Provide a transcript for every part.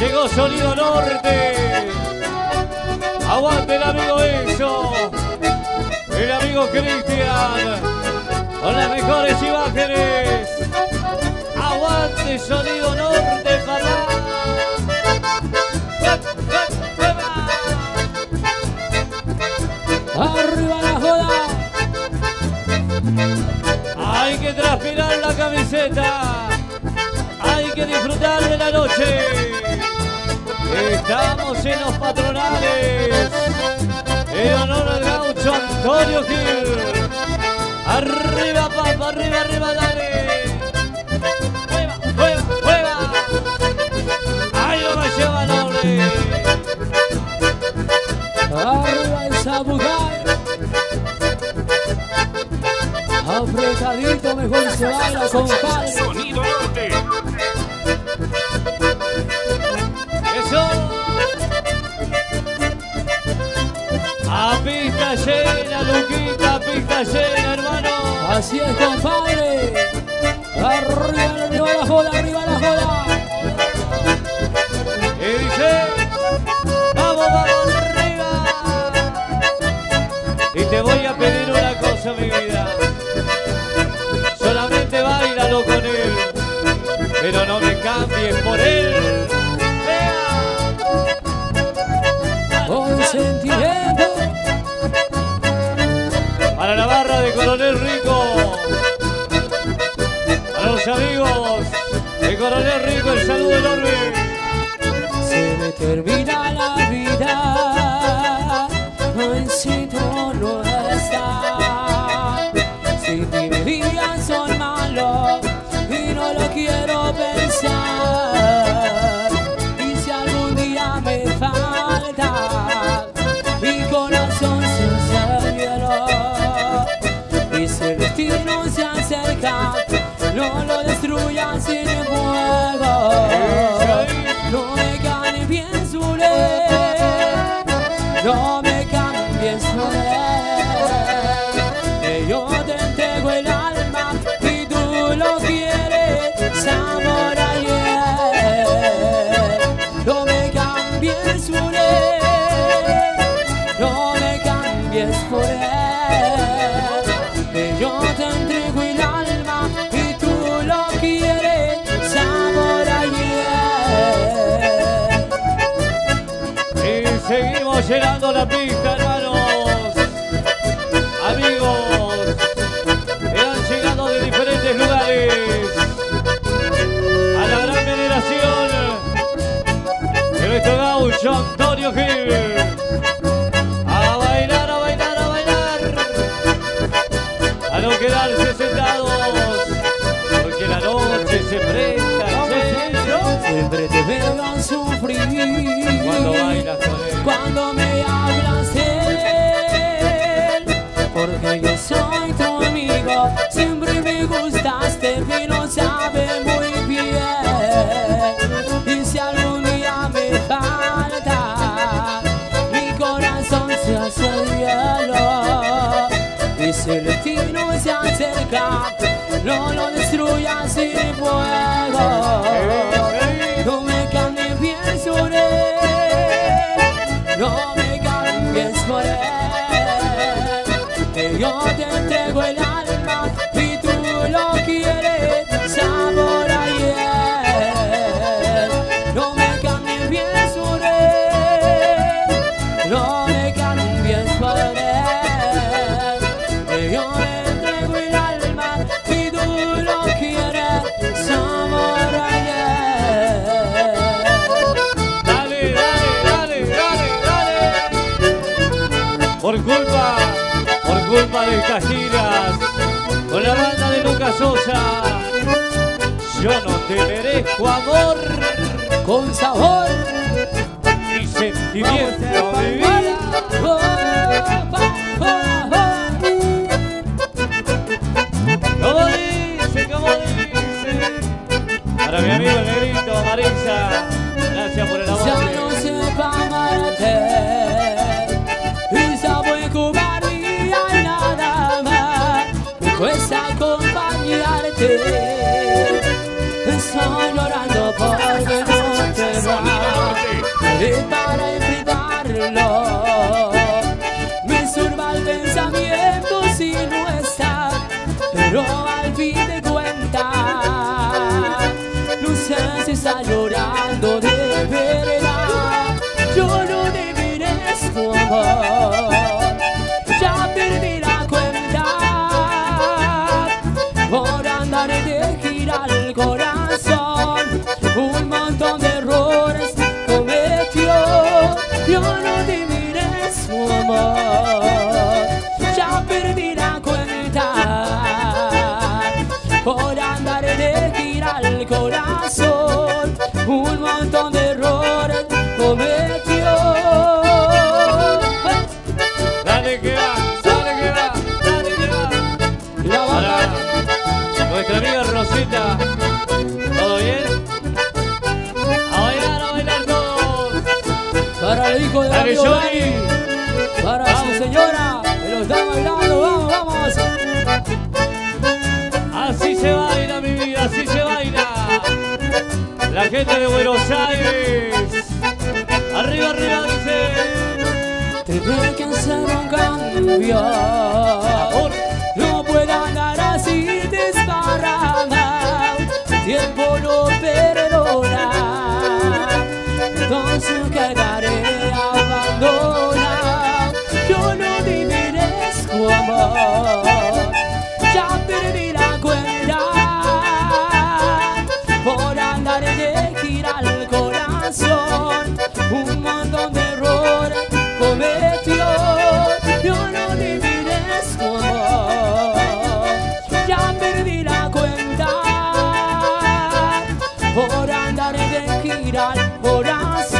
Llegó Sonido Norte. Aguante el amigo Eso. El amigo Cristian. Con las mejores imágenes. Aguante Sonido Norte, papá. Arriba la joda. Hay que transpirar la camiseta. Hay que disfrutar de la noche. Estamos en los patronales. En honor al gaucho Antonio Gil. Arriba, papá, arriba, arriba, dale. Juega, juega, juega. Ahí no me lleva noble. Arriba el Sabucay. Apretadito mejor se baila, compadre. Sonido Norte. Pista llena, Luquita, pista llena, hermano. Así es, compadre. Arriba, arriba la joda, arriba la joda. Y dice, vamos, vamos arriba. Y te voy a pedir una cosa, mi vida. Solamente bailalo con él, pero no me cambies por él. Coronel Rico. Para los amigos de Coronel Rico, el saludo enorme. Se me termina la vida si tú no me cambies ley. brincará. No lo destruyas sin fuego. Por culpa de giras, con la banda de Lucas Sosa, yo no te merezco amor con sabor y sentimiento, mi vida. Llorando de verdad. Yo no deberé tu amor. Ya perdí la cuenta por andar de gira al corazón. Un montón de gente de Buenos Aires. Arriba, arriba, dice. Tendré que hacer un cambio. Amor. No puedo andar así desparramado. El tiempo no perdona. Entonces quedaré abandonado. Yo no amor. Un montón de errores cometió. Yo no viviré su amor. Ya perdí la cuenta por andar de gira al corazón.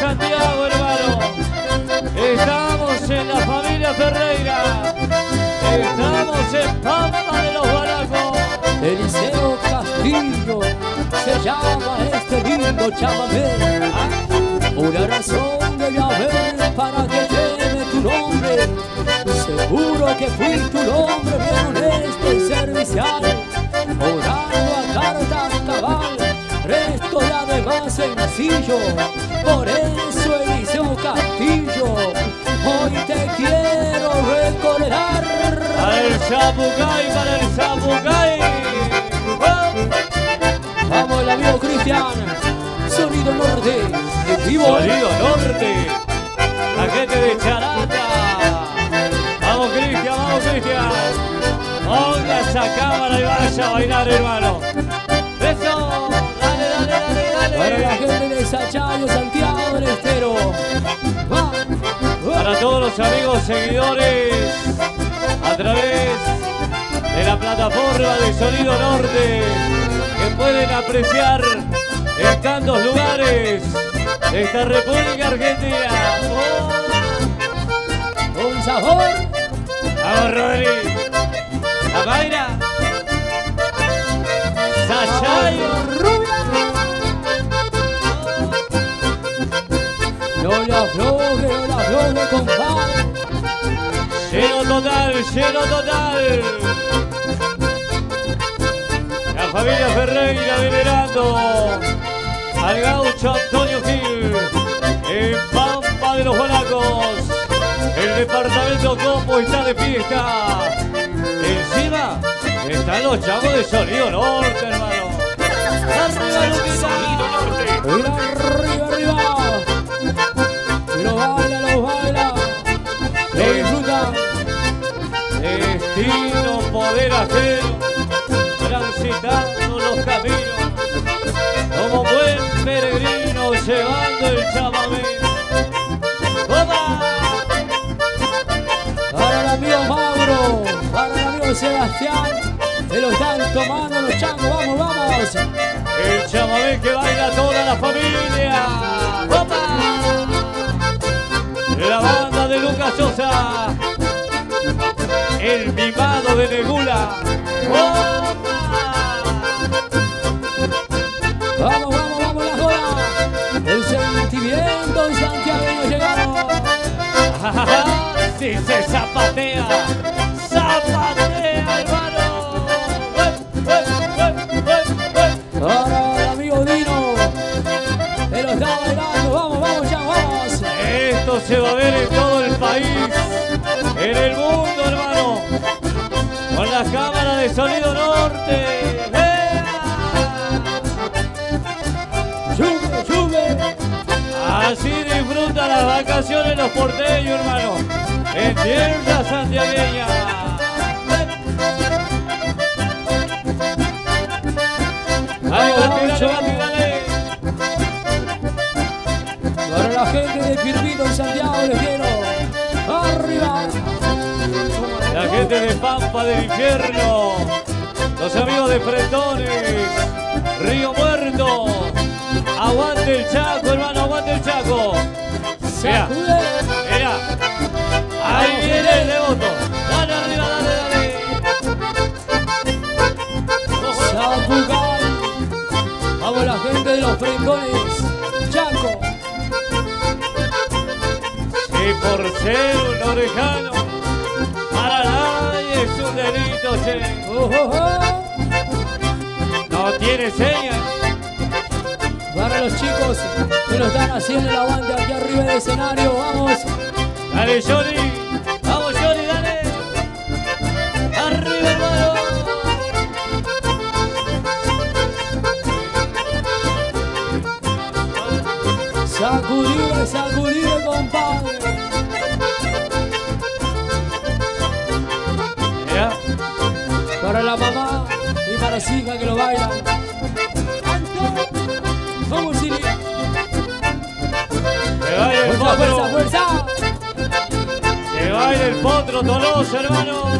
Santiago, hermano. Estamos en la familia Ferreira. Estamos en Pampa de los Baracos. Eliseo Castillo se llama este lindo chamamé. Una razón debe haber para que lleve tu nombre. Seguro que fui tu nombre bien honesto y servicial. Orando a cartas sencillo. Por eso Eliseo Castillo, hoy te quiero recordar. Para el Chapucay, para el Chapucay. Vamos el amigo Cristian, Sonido Norte, en vivo. Sonido Norte. La gente de Charata. Vamos, Cristian, vamos, Cristian. Ponga esa cámara y vaya a bailar, hermano. Para la gente de Sachayo, Santiago del Estero. Va. Para todos los amigos seguidores a través de la plataforma de Sonido Norte que pueden apreciar en tantos lugares de esta República Argentina. Oh, Con sabor, Vamos, Rodri. La Mayra. Sachayo. No le afloje, no le afloje, compadre. Lleno total, lleno total. La familia Ferreira venerando al gaucho Antonio Gil en Pampa de los Balacos. El departamento Combo está de fiesta. Encima están los chavos de Sonido Norte, hermano. Arriba, Luquita. Arriba, arriba. Baila, lo baila. Lo disfruta. Destino, poder hacer, transitando los caminos, como buen peregrino llevando el chamamé. ¡Opa! Para el amigo Mauro, para el amigo Sebastián, que lo están tomando los changos. Vamos, vamos. El chamamé que baila toda la familia. ¡Opa! la banda de Lucas Sosa, el mimado de Negula. ¡Oh! Vamos, vamos, vamos la joda. El sentimiento en Santiago no llegamos. Si se zapatea, zapatea. Se va a ver en todo el país, en el mundo, hermano. Con las cámaras de sonido norte. Sube, sube. Así disfrutan las vacaciones los porteños, hermano. En tierra santiagueña. Ahí va, la gente de Firmino en Santiago les quiero. Arriba. La gente de Pampa del Infierno. Los amigos de Fretones. Río Muerto. Aguante el Chaco, hermano, aguante el Chaco. Mira, mira. Ahí viene el devoto. Dale arriba, dale, dale. Zapucay. Vamos la gente de los frencones. Y por ser un orejano, para nadie es un delito, che. No tiene señas. Para los chicos que lo están haciendo el aguante aquí arriba del escenario. Vamos. Dale, Johnny. Vamos, Johnny, dale. Arriba, hermano. Sacudile, sacudile, compadre. La mamá y para las hijas que lo bailan. Vamos, que baile el Fuerza, fuerza, potro. fuerza. Que baile el potro Tolosa, hermano.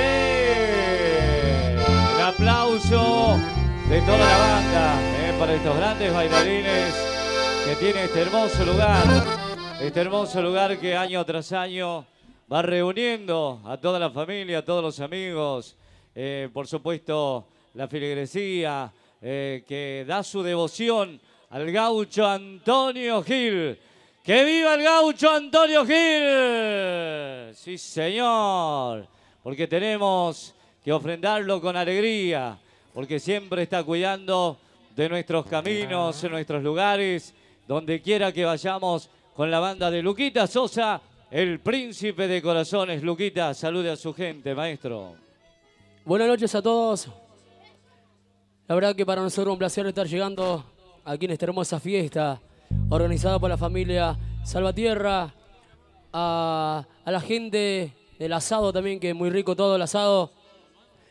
Impresionante. El aplauso de toda la banda eh, para estos grandes bailarines que tiene este hermoso lugar. Este hermoso lugar que año tras año va reuniendo a toda la familia, a todos los amigos, eh, por supuesto la filigresía, eh, que da su devoción al gaucho Antonio Gil. ¡Que viva el gaucho Antonio Gil! Sí, señor, porque tenemos que ofrendarlo con alegría, porque siempre está cuidando de nuestros caminos, en nuestros lugares, donde quiera que vayamos con la banda de Luquita Sosa, el príncipe de corazones. Luquita, salude a su gente, maestro. Buenas noches a todos. La verdad que para nosotros es un placer estar llegando aquí en esta hermosa fiesta organizada por la familia Salvatierra, a, la gente del asado también, que es muy rico todo el asado.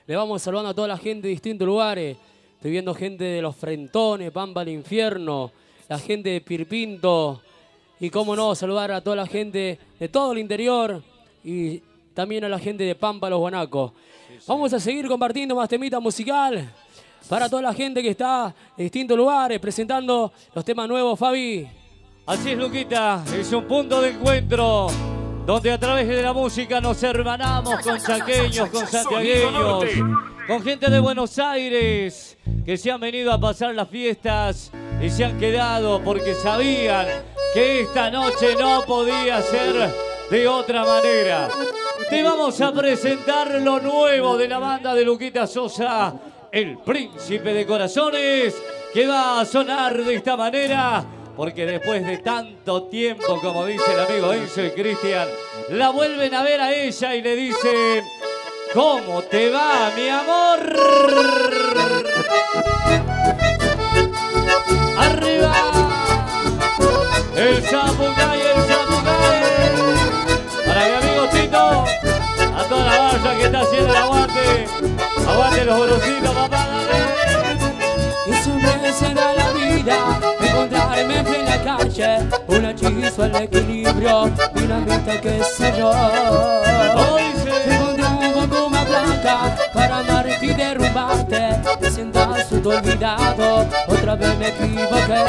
Le vamos saludando a toda la gente de distintos lugares. Estoy viendo gente de los Frentones, Pampa al Infierno, la gente de Pirpinto. Y cómo no, saludar a toda la gente de todo el interior y también a la gente de Pampa Los Guanacos. Vamos a seguir compartiendo más temita musical para toda la gente que está en distintos lugares presentando los temas nuevos, Fabi. Así es, Luquita, es un punto de encuentro donde a través de la música nos hermanamos con chaqueños, con santiagueños, con gente de Buenos Aires que se han venido a pasar las fiestas y se han quedado porque sabían que esta noche no podía ser de otra manera. Te vamos a presentar lo nuevo de la banda de Luquita Sosa, el príncipe de corazones, que va a sonar de esta manera porque después de tanto tiempo, como dice el amigo Enzo y Cristian, la vuelven a ver a ella y le dicen, ¿cómo te va, mi amor? ¡Arriba! El Zapucay, el Zapucay. Para mi amigo Tito, a toda la barra que está haciendo el aguante. Aguante los borositos, papá, dale. Y siempre será la vida encontrarme en plena calle, una chispa al equilibrio, dinamita que sé yo. ¿Cómo dice? Encontré un poco más blanca para otra vez me equivoqué.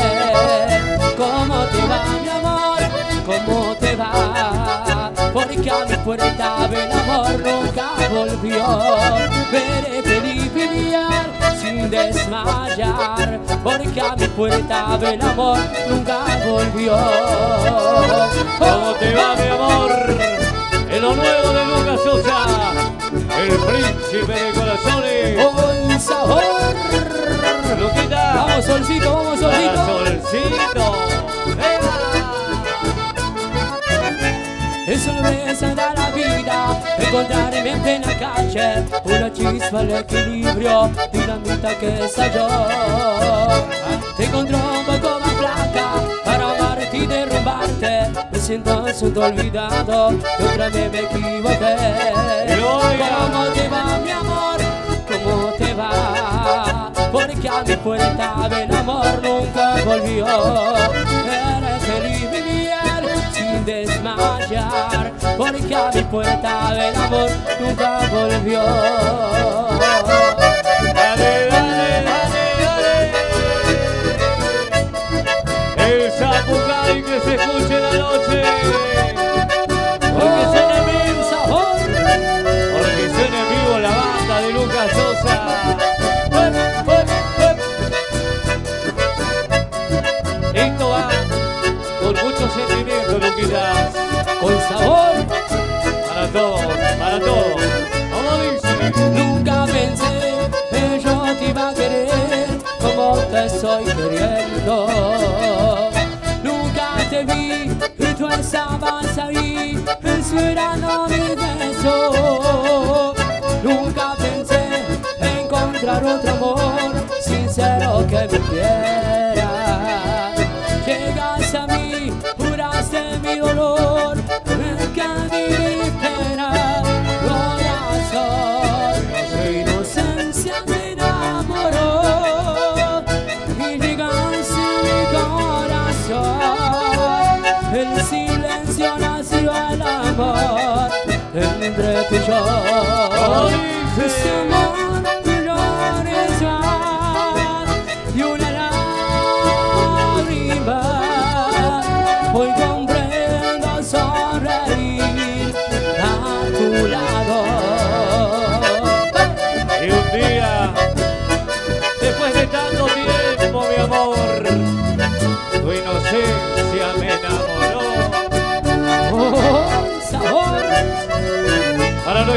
¿Cómo te va, mi amor? ¿Cómo te va? Porque a mi puerta el amor nunca volvió. Veré feliz vivir sin desmayar, porque a mi puerta del amor nunca volvió. ¿Cómo te va, mi amor? En lo nuevo de Lucas Sosa, el príncipe de corazones. Con sabor. Luquita, Vamos, solcito, vamos, para solcito. solcito. ¡Eva! Es una vez da la vida encontrarme en plena calle Una chispa al equilibrio, dinamita que estalló Te encontró un poco más flaca para amarte y derrumbarte Siento asunto olvidado, que otra vez me equivoqué. ¿Cómo te va mi amor? ¿Cómo te va? Porque a mi puerta del amor nunca volvió Eres feliz mi miel sin desmayar Porque a mi puerta del amor nunca volvió dale, estabas ahí esperando mi beso. Nunca pensé encontrar otro amor sincero que me quiera. Llegas a mí, curaste mi dolor, entre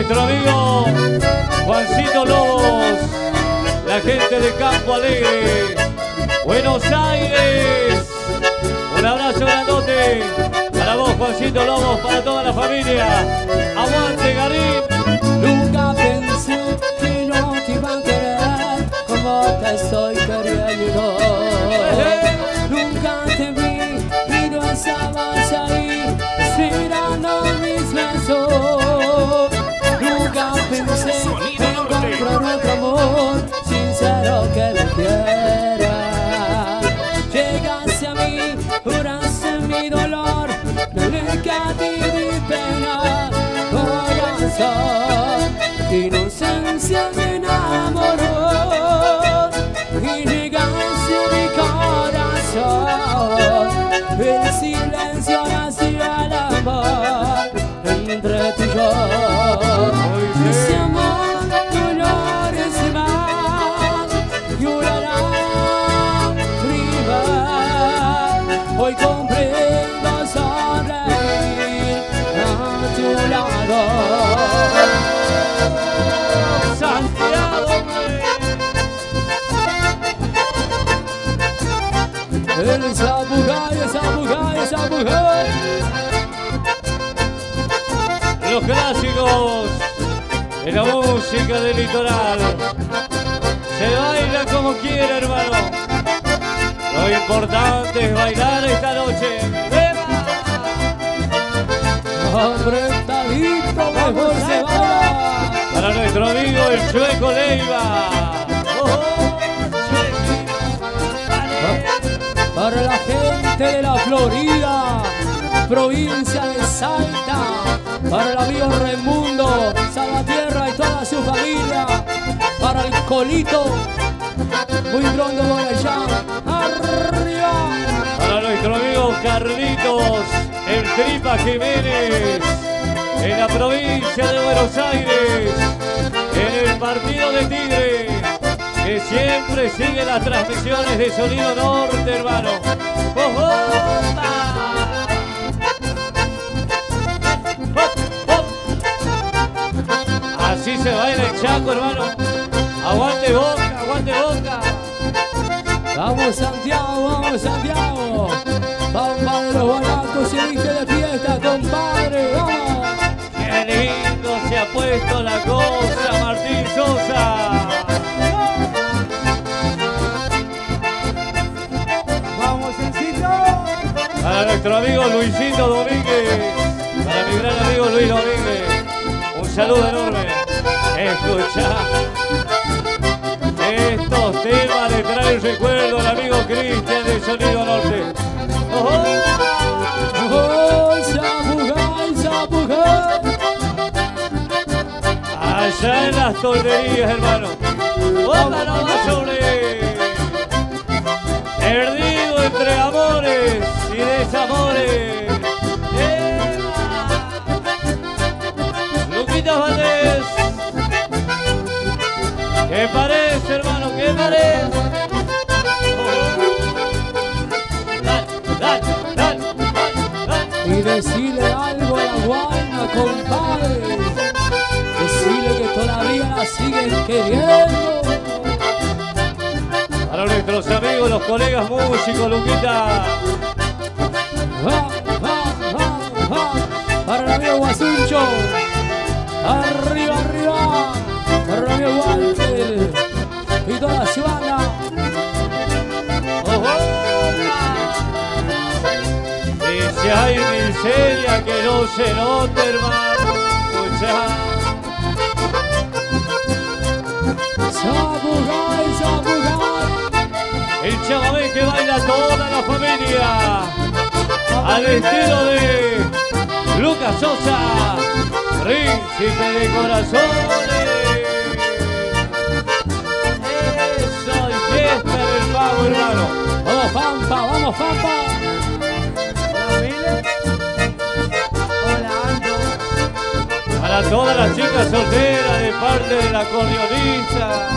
nuestro amigo Juancito Lobos, la gente de Campo Alegre, Buenos Aires. Un abrazo grandote para vos, Juancito Lobos, para toda la familia. Aguante, Garín. Amor sincero que me quiera. La música del litoral. Se baila como quiera, hermano. Lo importante es bailar esta noche. ¡Eva! Apretadito, mejor se va. Para nuestro amigo el Chueco Leiva. ¡Oh, Para la gente de la Florida, provincia de Salta. Para el amigo Raimundo, Salvatierra y toda su familia. Para el Colito, muy pronto por allá. Arriba. Para nuestro amigo Carlitos, el Tripa Jiménez, en la provincia de Buenos Aires, en el partido de Tigre, que siempre sigue las transmisiones de Sonido Norte, hermano. ¡Oh, Así se baila el Chaco, hermano. Aguante boca, aguante boca. Vamos Santiago, vamos Santiago. Pampa de los guanacos y dije de fiesta, compadre. Vamos. Qué lindo se ha puesto la cosa, Martín Sosa. Vamos, Encito. Para nuestro amigo Luisito Domínguez. Para mi gran amigo Luis Domínguez. Un saludo enorme. Escucha. Estos temas le traen recuerdo al amigo Cristian de Sonido Norte. ¡Oh, oh! ¡Oh! Allá en las tolderías, hermano. ¡Opa, no! Perdido entre amores y desamores. ¿Qué parece, hermano? ¿Qué parece? Dale, dale, dale. Y decirle algo a la guana, compadre. Decirle que todavía la siguen queriendo. Para nuestros amigos, los colegas músicos, Luquita. Va, va, va, va. Para el amigo Guasuncho. Arriba, arriba. Para el amigo. Toda la ciudad. Y si hay miseria que no se note, hermano, escucha. Zapujar, Zapujar. El chamamé que baila toda la familia. Al estilo de Lucas Sosa, príncipe de corazones. Pago, hermano. Vamos, Pampa, vamos, Pampa. Para todas las chicas solteras de parte del acordeonista.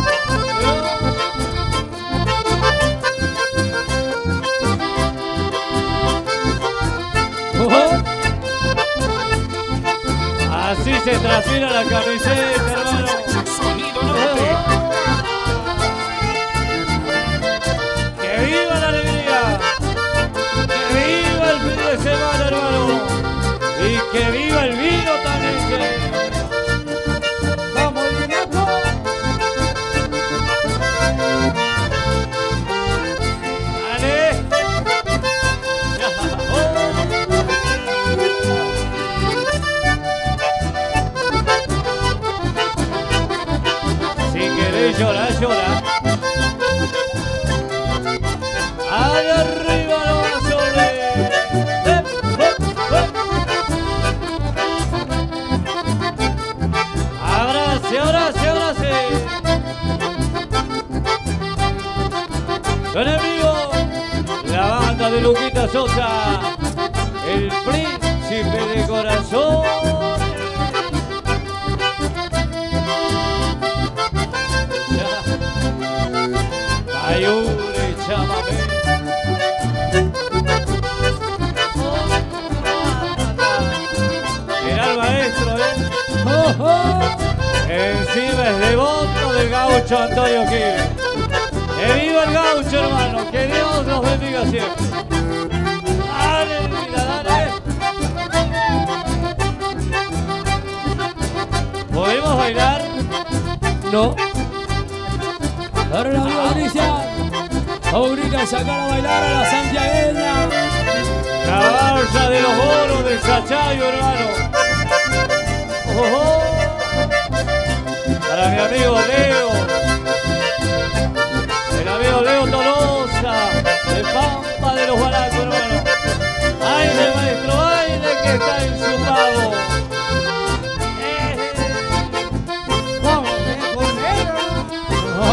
Oh, Así se transpira la camiseta, hermano. Sonido Norte. Semana, hermano! ¡Y que viva el vino también! Sosa, el príncipe de corazón. Ayure, chamamé. Mirá el maestro, ¿eh? Oh, oh. Encima es devoto del gaucho Antonio Gil. ¡Que viva el gaucho, hermano! ¡Que Dios los bendiga siempre! ¿Podemos bailar? No. Para el amigo Cristian. Ahorita sacar a bailar a la santiagueña. La barra de los bolos del Sachayo, hermano. ¡Oh! Para mi amigo Leo. El amigo Leo Tolosa. De Pampa de los Baracos, hermano. ¡Aire, maestro! ¡Aire que está en su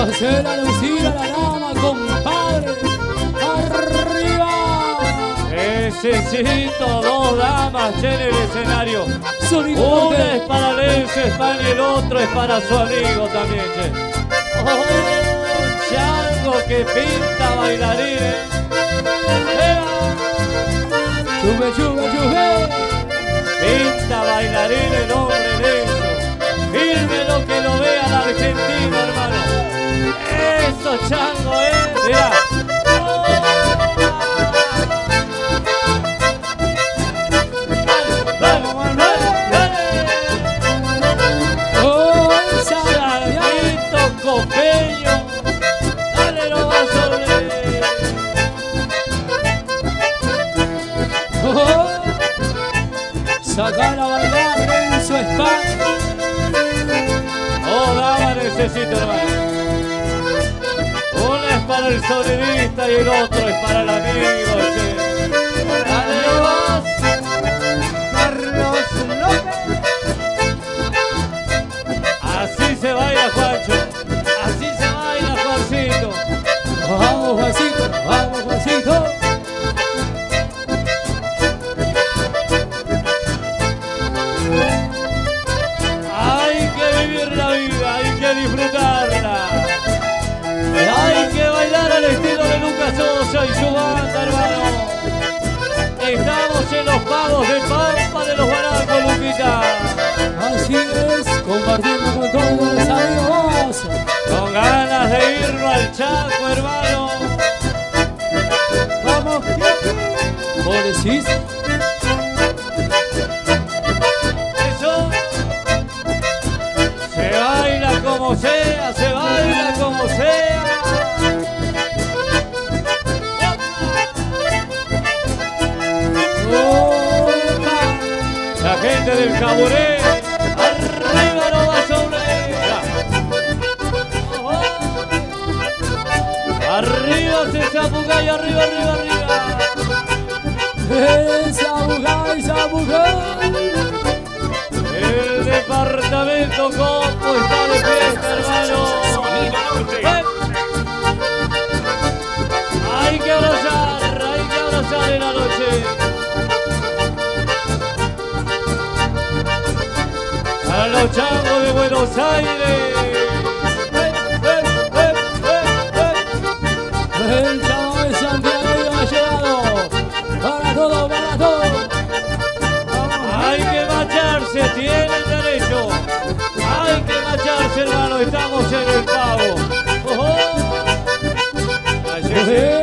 Hacer la lucida la dama, compadre. Arriba. Necesito dos damas en el escenario. Sonido Una es para Lenzo España y el otro es para su amigo también, che. Oh, chango que pinta bailarines. ¡Eva! Chupe, chupe, chupe. Pinta bailarines. Firme lo que lo vea la Argentina, hermano. Eso, chango, eh. Mirá. Sonidista y el otro es para el amigo, che. Lucas Sosa y su banda, hermano. Estamos en los pagos de Pampa de los Guanacos, Luquita. Así es, compartiendo con todos los amigos. Con ganas de irnos al Chaco, hermano. Vamos, Kiki. ¿Vos arriba no va sobre. Arriba se zapuca y arriba, arriba, arriba. Esa mujer. El departamento Compo está de fiesta, hermano. Hay que abrazar, hay que abrazar en la noche. A los changos de Buenos Aires. El chavo de Santiago ha llegado. Para todo, para todo. Hay que marcharse, tienen derecho. Hay que marcharse, hermano, estamos en el pago. ¡Ojo! Allí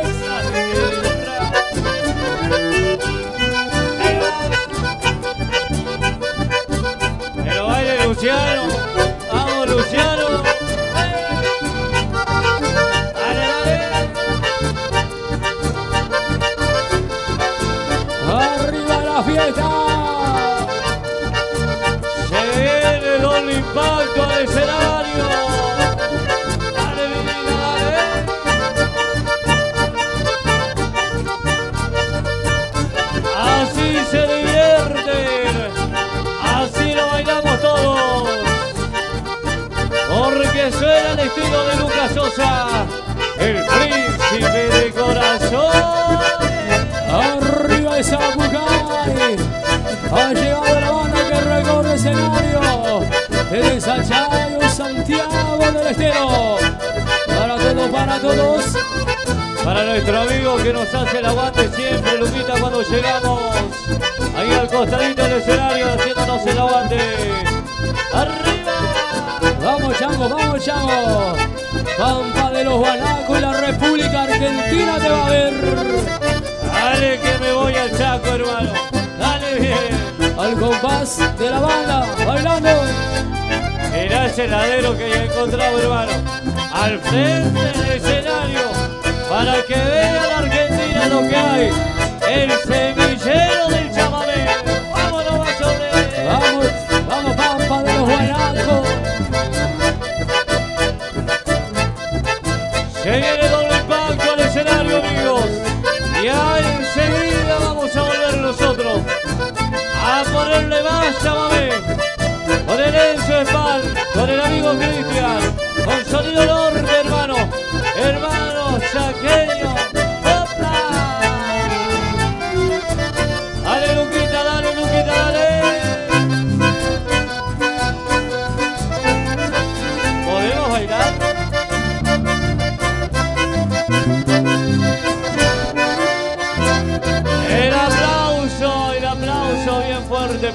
chango, vamos, chango. Pampa de los Guanacos y la República Argentina te va a ver. Dale que me voy al Chaco, hermano. Dale bien. Al compás de la banda, bailando. Mirá ese heladero que he encontrado, hermano. Al frente del escenario. Para que vea la Argentina lo que hay. El semillero del chamamé. Con el Enzo Espal, con el amigo Cristian, con sonido norte,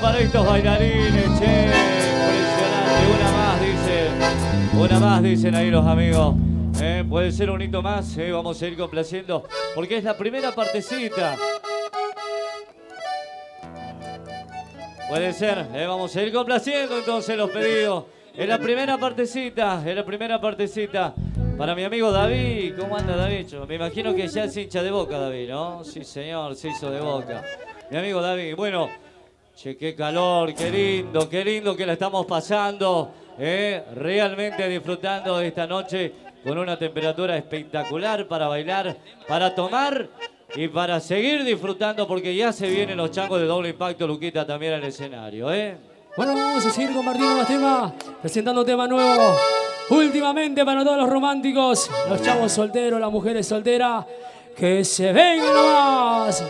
para estos bailarines, che. Impresionante. Una más, dice. Una más, dicen ahí los amigos. Eh, puede ser un hito más, eh, vamos a ir complaciendo, porque es la primera partecita. Puede ser, eh, vamos a ir complaciendo entonces los pedidos. En la primera partecita, en la primera partecita. Para mi amigo David, ¿cómo anda David? Me imagino que ya es hincha de boca David, ¿no? Sí señor, se hizo de boca. Mi amigo David, bueno, che, qué calor, qué lindo, qué lindo que la estamos pasando. eh, realmente disfrutando de esta noche con una temperatura espectacular para bailar, para tomar y para seguir disfrutando porque ya se vienen los changos de doble impacto, Luquita, también al escenario, ¿eh? Bueno, vamos a seguir compartiendo más temas, presentando tema nuevo. Últimamente para todos los románticos, los chavos solteros, las mujeres solteras, que se vengan nomás.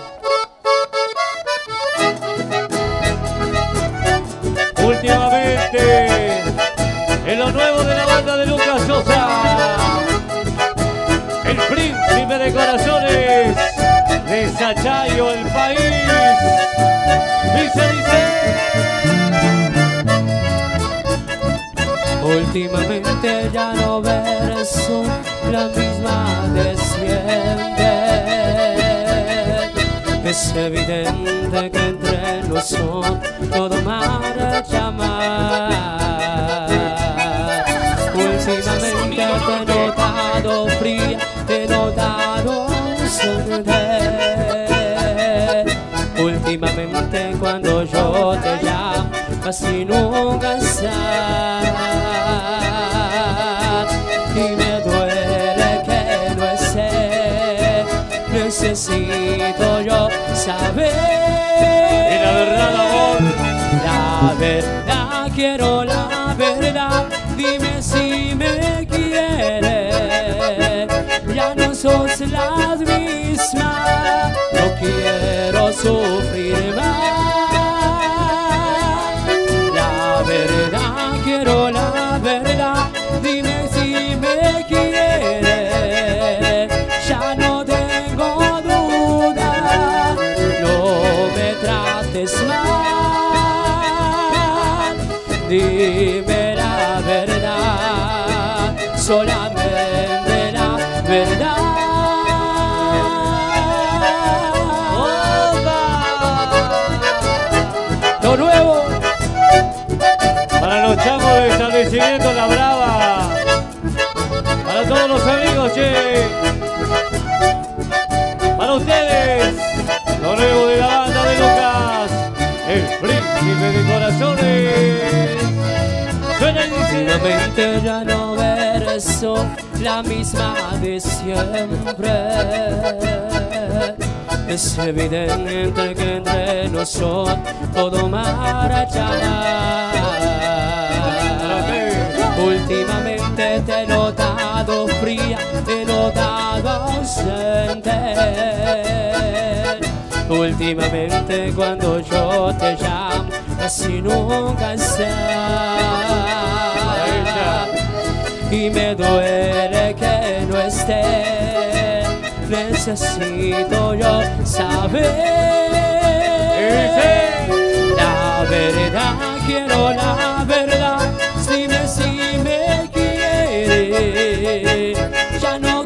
Nuevo de la banda de Lucas Sosa, el príncipe de corazones de Sachayo, el país. Dice, dice. Últimamente ya no verso la misma de. Es evidente que entre nosotros todo marcha mal. Últimamente te he notado fría, te he notado ausente. Últimamente cuando yo te llamo casi nunca estás y me duele que no estés necesito yo saber Y la verdad, amor. la verdad quiero la sos la misma. No quiero sufrir más. La verdad quiero la verdad. Dime si me quieres Últimamente ya no verso la misma de siempre. Es evidente que entre nosotros todo marcha mal. Últimamente te he notado fría, te he notado ausente. Últimamente cuando yo te llamo, casi nunca estás y me duele que no esté. Necesito yo saber la verdad, quiero la verdad. Dime si me quieres, ya no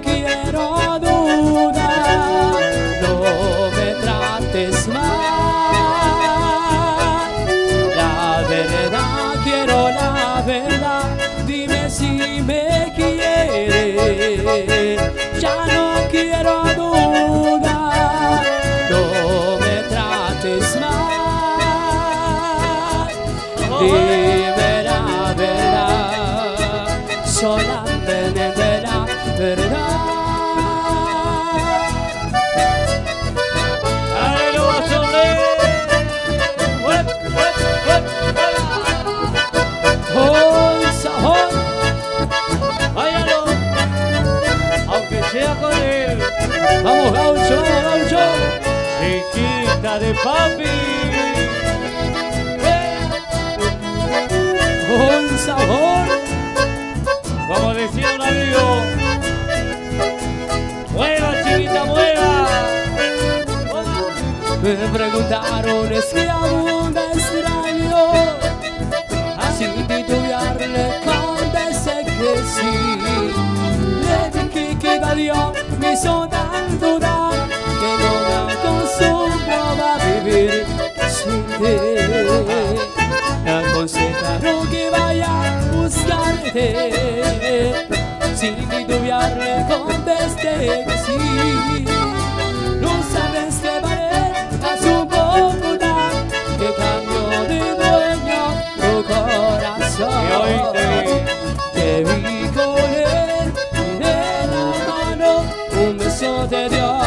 papi. Con sabor. Como decía un amigo, mueva chiquita, mueva. Me preguntaron es que abunda buscarte. Me aconsejaron que vaya a buscarte. Sin titubear le contesté que sí. No sabes que vale a su popular que cambió de dueño tu corazón. Te vi con él en la mano, un beso te dio.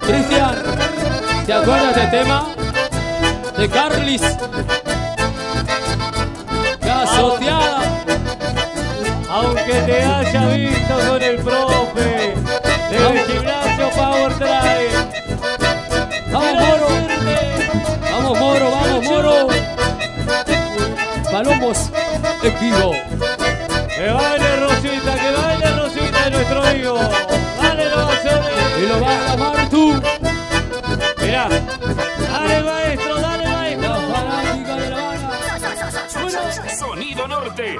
Cristian, ¿te acuerdas del tema? De Carlis. Gasoteada. Aunque te haya visto con el profe del gimnasio Power Drive. Vamos, Moro. Vamos, Moro, vamos, Moro. Palomos en vivo. Que baile Rosita, que baile Rosita, nuestro amigo. Dale, lo va a hacer. Y lo vas a amar tú. Mirá, dale maestro, dale La maestro. fanática de La Habana. Sonido Norte.